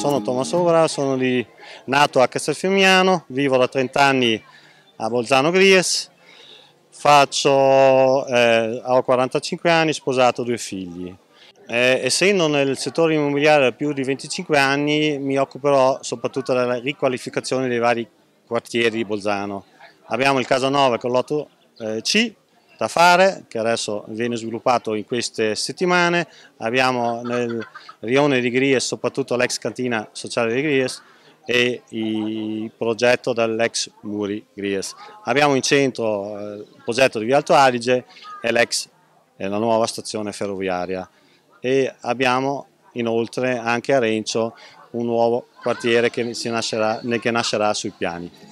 Sovra, sono di, nato a Castelfiumiano, vivo da 30 anni a Bolzano Gries, faccio, eh, ho 45 anni, sposato due figli. Eh, essendo nel settore immobiliare da più di 25 anni mi occuperò soprattutto della riqualificazione dei vari quartieri di Bolzano. Abbiamo il Casanova con l'otto eh, C da fare che adesso viene sviluppato in queste settimane, abbiamo nel rione di Gries soprattutto l'ex cantina sociale di Gries e il progetto dell'ex Muri Gries. Abbiamo in centro eh, il progetto di Via Alto Adige e l'ex la nuova stazione ferroviaria e abbiamo inoltre anche a Rencio un nuovo quartiere che, nascerà, che nascerà sui piani.